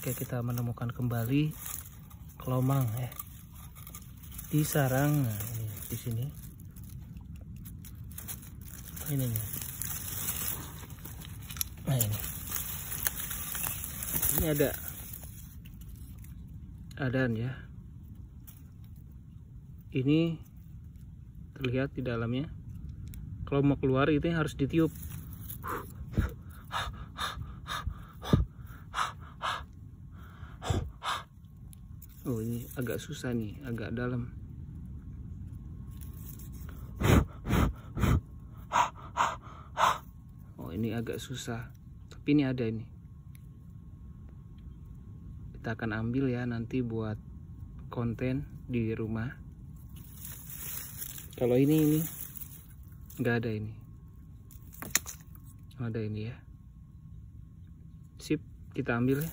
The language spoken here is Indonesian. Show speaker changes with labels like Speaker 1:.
Speaker 1: Oke, kita menemukan kembali kelomang ya. Di sarang nah, ini di sini. Ini. Nah, ini. Ini ada adaan ya. Ini terlihat di dalamnya. Kalau keluar itu harus ditiup. Oh ini agak susah nih, agak dalam. Oh ini agak susah, tapi ini ada ini. Kita akan ambil ya nanti buat konten di rumah. Kalau ini ini nggak ada ini, ada ini ya. Sip, kita ambil ya.